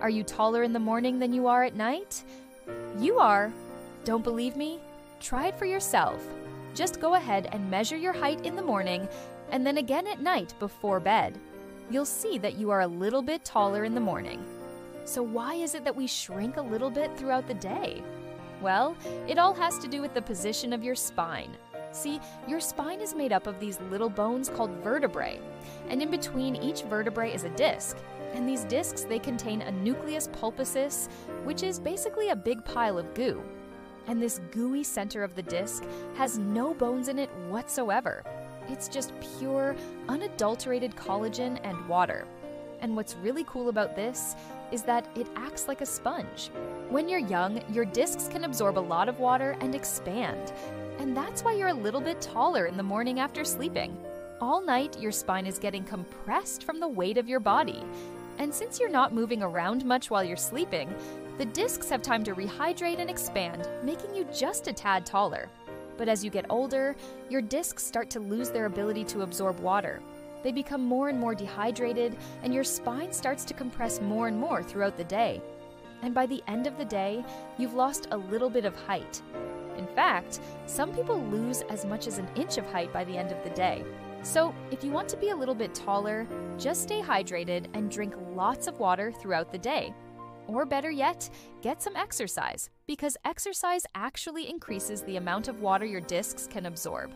Are you taller in the morning than you are at night? You are. Don't believe me? Try it for yourself. Just go ahead and measure your height in the morning and then again at night before bed. You'll see that you are a little bit taller in the morning. So, why is it that we shrink a little bit throughout the day? Well, it all has to do with the position of your spine. See, your spine is made up of these little bones called vertebrae, and in between each vertebrae is a disc. And these discs, they contain a nucleus pulposus, which is basically a big pile of goo. And this gooey center of the disc has no bones in it whatsoever. It's just pure, unadulterated collagen and water. And what's really cool about this is that it acts like a sponge. When you're young, your discs can absorb a lot of water and expand. And that's why you're a little bit taller in the morning after sleeping. All night, your spine is getting compressed from the weight of your body. And since you're not moving around much while you're sleeping, the discs have time to rehydrate and expand, making you just a tad taller. But as you get older, your discs start to lose their ability to absorb water. They become more and more dehydrated, and your spine starts to compress more and more throughout the day. And by the end of the day, you've lost a little bit of height. In fact, some people lose as much as an inch of height by the end of the day. So, if you want to be a little bit taller, just stay hydrated and drink lots of water throughout the day. Or better yet, get some exercise, because exercise actually increases the amount of water your discs can absorb.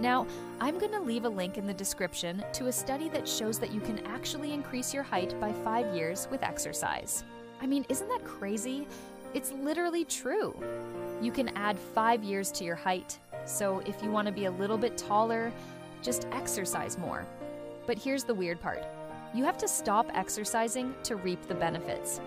Now, I'm going to leave a link in the description to a study that shows that you can actually increase your height by five years with exercise. I mean, isn't that crazy? It's literally true. You can add five years to your height, so if you want to be a little bit taller, just exercise more. But here's the weird part you have to stop exercising to reap the benefits.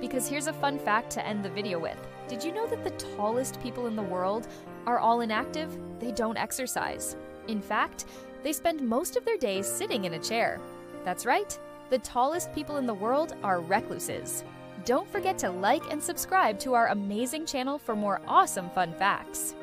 Because here's a fun fact to end the video with. Did you know that the tallest people in the world are all inactive? They don't exercise. In fact, they spend most of their days sitting in a chair. That's right, the tallest people in the world are recluses. Don't forget to like and subscribe to our amazing channel for more awesome fun facts.